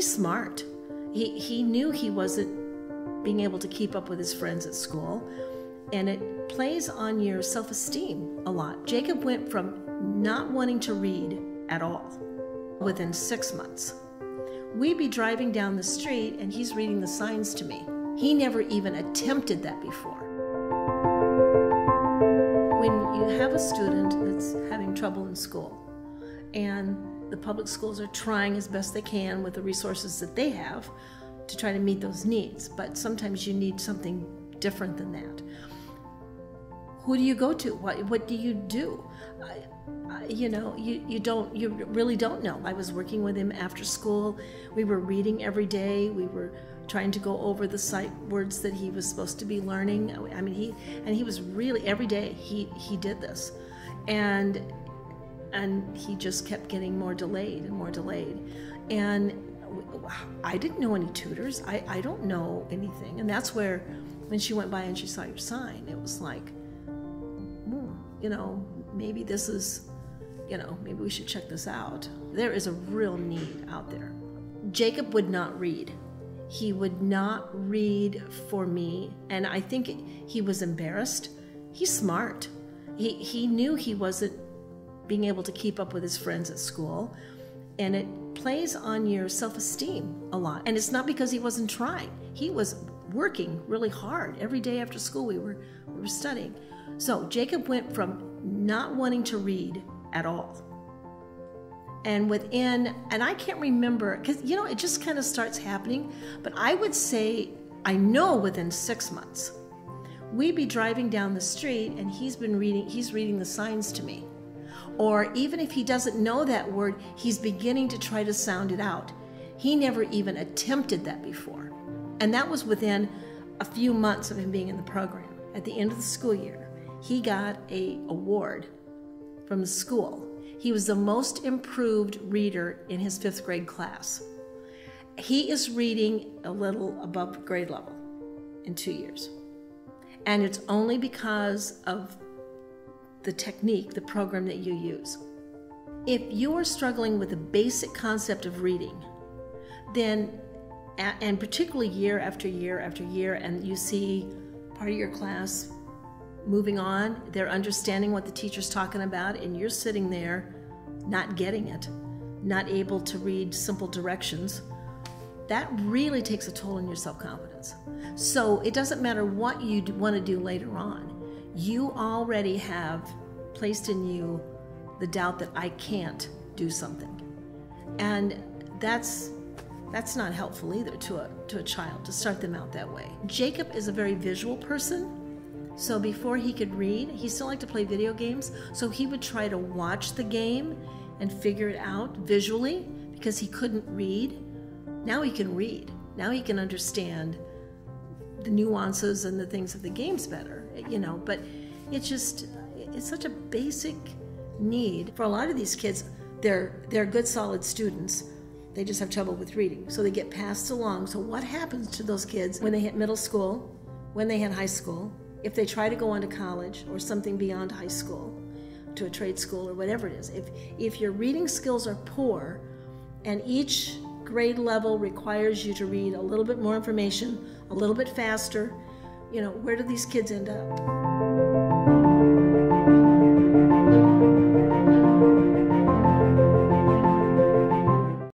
he's smart. He, he knew he wasn't being able to keep up with his friends at school, and it plays on your self esteem a lot. Jacob went from not wanting to read at all within six months. We'd be driving down the street, and he's reading the signs to me. He never even attempted that before. When you have a student that's having trouble in school, and the public schools are trying as best they can with the resources that they have to try to meet those needs. But sometimes you need something different than that. Who do you go to? What, what do you do? I, you know, you, you don't, you really don't know. I was working with him after school. We were reading every day. We were trying to go over the sight words that he was supposed to be learning. I mean, he, and he was really, every day he, he did this. And and he just kept getting more delayed and more delayed. And I didn't know any tutors. I, I don't know anything. And that's where, when she went by and she saw your sign, it was like, hmm, you know, maybe this is, you know, maybe we should check this out. There is a real need out there. Jacob would not read. He would not read for me. And I think he was embarrassed. He's smart. He, he knew he wasn't being able to keep up with his friends at school. And it plays on your self esteem a lot. And it's not because he wasn't trying, he was working really hard. Every day after school, we were, we were studying. So Jacob went from not wanting to read at all. And within, and I can't remember, because you know, it just kind of starts happening, but I would say, I know within six months, we'd be driving down the street and he's been reading, he's reading the signs to me. Or even if he doesn't know that word, he's beginning to try to sound it out. He never even attempted that before. And that was within a few months of him being in the program. At the end of the school year, he got a award from the school. He was the most improved reader in his fifth grade class. He is reading a little above grade level in two years. And it's only because of the technique, the program that you use. If you are struggling with the basic concept of reading, then, and particularly year after year after year, and you see part of your class moving on, they're understanding what the teacher's talking about, and you're sitting there not getting it, not able to read simple directions, that really takes a toll on your self confidence. So it doesn't matter what you want to do later on you already have placed in you the doubt that I can't do something. And that's that's not helpful either to a to a child to start them out that way. Jacob is a very visual person. So before he could read, he still liked to play video games. So he would try to watch the game and figure it out visually because he couldn't read. Now he can read. Now he can understand the nuances and the things of the games better, you know, but it's just, it's such a basic need. For a lot of these kids, they're, they're good, solid students. They just have trouble with reading. So they get passed along. So what happens to those kids when they hit middle school, when they hit high school, if they try to go on to college or something beyond high school, to a trade school or whatever it is. If, if your reading skills are poor and each grade level requires you to read a little bit more information, a little bit faster, you know, where do these kids end up?